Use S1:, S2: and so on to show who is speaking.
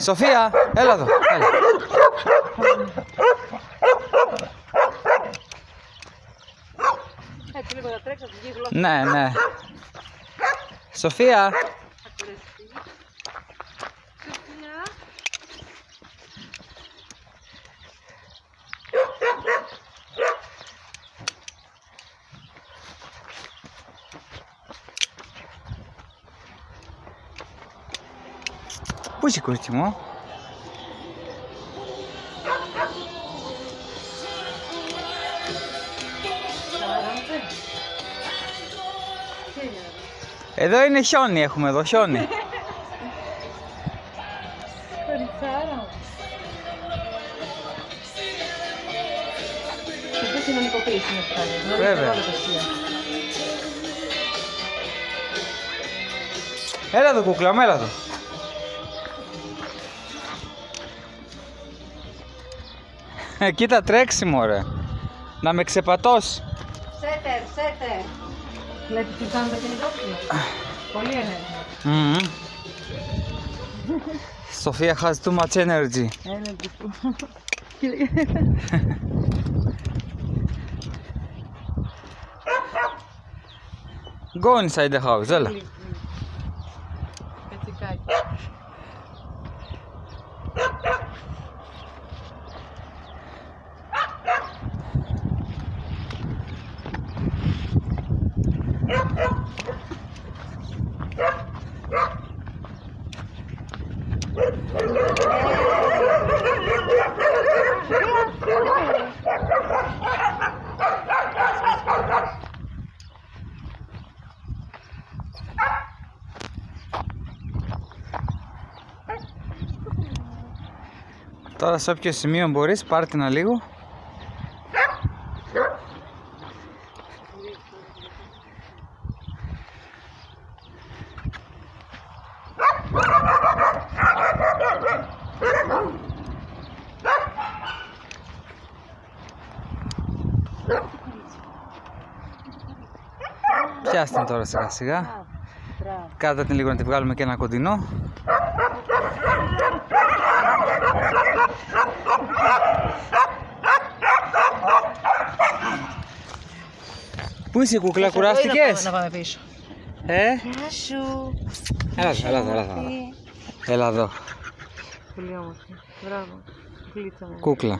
S1: Σοφία, έλα εδώ. Έλα.
S2: Έτσι λίγο να τρέξω, βγει η γλώσσα.
S1: Ναι, ναι. Σοφία,
S2: Σοφία.
S1: Πού είσαι κορίτσι μου. Εδώ είναι χιόνι, έχουμε εδώ χιόνι.
S2: Κοριτσάρα. Και αυτό κοινωνικοποίηση είναι αυτό.
S1: Βέβαια. Έλα εδώ κούκλα μου, έλα εδώ. Κοίτα τρέξιμο ρε. Να με ξεπατώσεις.
S2: Σέτερ, σέτερ. Βλέπεις τι κάνουν τα κινητόφυλλα. Πολύ ενέργεια.
S1: Μμμ. Σοφία has too much energy.
S2: Energy που.
S1: Go inside the house, έλα. Τώρα σε όποιο σημείο μπορείς πάρ' την λίγο. Πιάστε την τώρα σιγά σιγά.
S2: Μπράβο.
S1: Κάτω την λίγο να τη βγάλουμε και ένα κοντινό. Πού είσαι κούκλα, κουράστηκες;
S2: Να πάμε πίσω.
S1: Ε,
S2: Γεια σου.
S1: έλα εδώ, έλα εδώ, έλα εδώ. Έλα εδώ,
S2: Πολύ όμορφη. Μπράβο. Γλίτσα μου.
S1: κούκλα.